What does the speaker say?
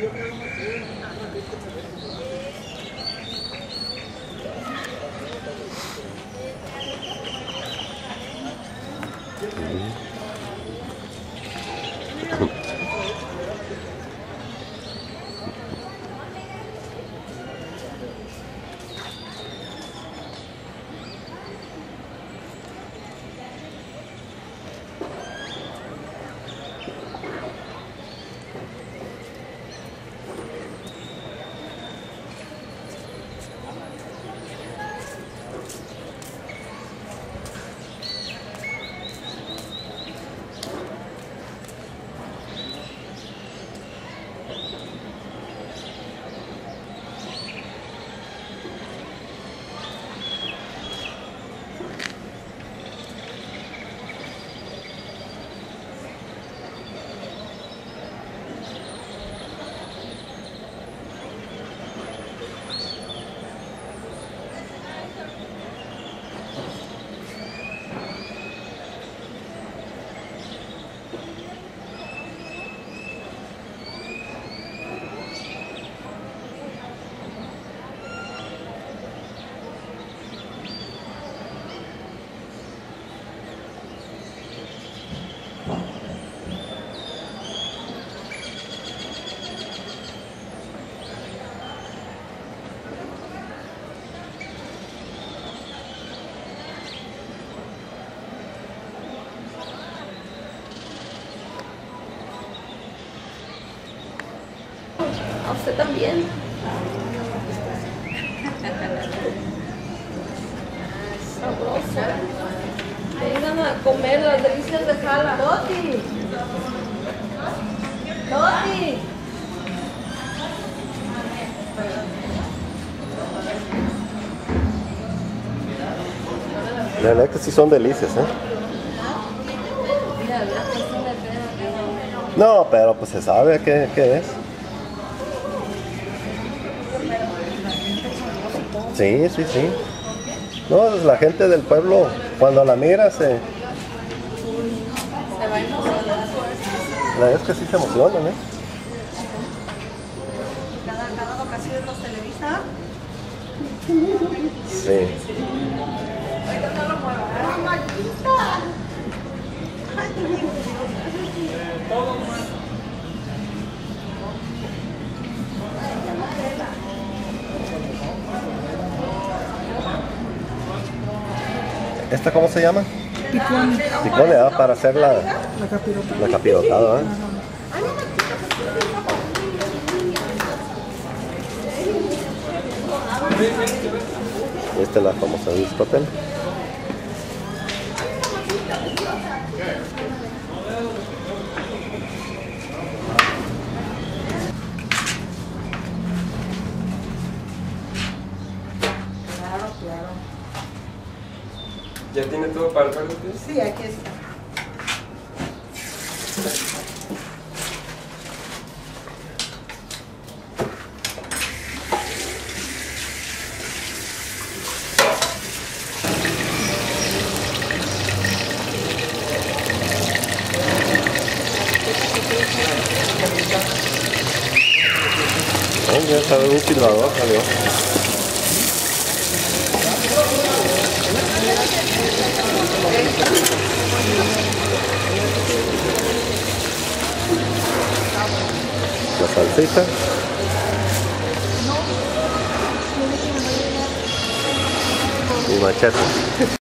Yo creo que Mm-hmm. A usted también. Sabroso. Vengan a comer las delicias de Jala. Toti. Toti. La verdad que sí son delicias, ¿eh? Pedo. No, pero pues se sabe qué, qué es. Sí, sí, sí. No, la gente del pueblo, cuando la mira, se... Se va a emocionar. La verdad es que sí se emocionan, ¿eh? Cada, cada vacaciones los televisa. Sí. ¿Esta cómo se llama? Picón. Picone, ¿ah? Para hacer la, La capirota. la capirotada, ¿eh? Esta es la famosa discotel. Claro, claro. ¿Ya tiene todo para el perro usted? Sí, aquí está. Oh, ya sabe un silbador, salió. La salsita. Y machete.